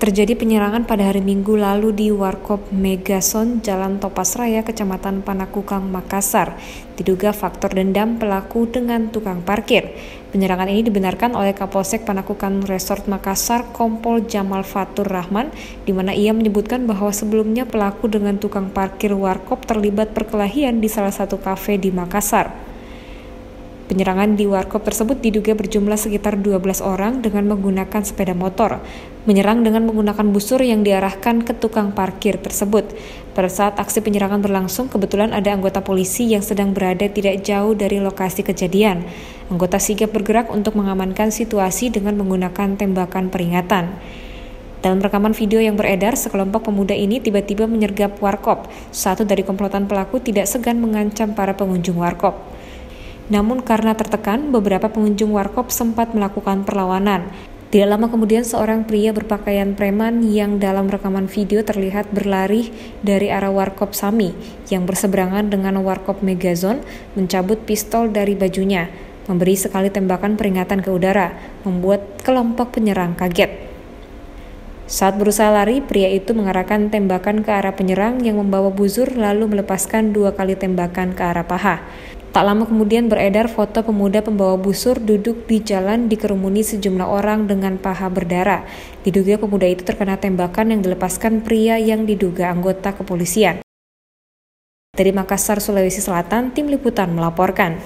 Terjadi penyerangan pada hari Minggu lalu di Warkop Megason, Jalan Topas Raya, Kecamatan Panakukang, Makassar. Diduga faktor dendam pelaku dengan tukang parkir. Penyerangan ini dibenarkan oleh Kapolsek Panakukang Resort Makassar, Kompol Jamal Fatur Rahman, di mana ia menyebutkan bahwa sebelumnya pelaku dengan tukang parkir Warkop terlibat perkelahian di salah satu kafe di Makassar. Penyerangan di warkop tersebut diduga berjumlah sekitar 12 orang dengan menggunakan sepeda motor, menyerang dengan menggunakan busur yang diarahkan ke tukang parkir tersebut. Pada saat aksi penyerangan berlangsung, kebetulan ada anggota polisi yang sedang berada tidak jauh dari lokasi kejadian. Anggota sigap bergerak untuk mengamankan situasi dengan menggunakan tembakan peringatan. Dalam rekaman video yang beredar, sekelompok pemuda ini tiba-tiba menyergap warkop. Satu dari komplotan pelaku tidak segan mengancam para pengunjung warkop. Namun karena tertekan, beberapa pengunjung warkop sempat melakukan perlawanan. Tidak lama kemudian seorang pria berpakaian preman yang dalam rekaman video terlihat berlari dari arah warkop Sami yang berseberangan dengan warkop Megazone mencabut pistol dari bajunya, memberi sekali tembakan peringatan ke udara, membuat kelompok penyerang kaget. Saat berusaha lari, pria itu mengarahkan tembakan ke arah penyerang yang membawa buzur lalu melepaskan dua kali tembakan ke arah paha. Tak lama kemudian beredar foto pemuda pembawa busur duduk di jalan dikerumuni sejumlah orang dengan paha berdarah. Diduga pemuda itu terkena tembakan yang dilepaskan pria yang diduga anggota kepolisian. Dari Makassar, Sulawesi Selatan, tim liputan melaporkan.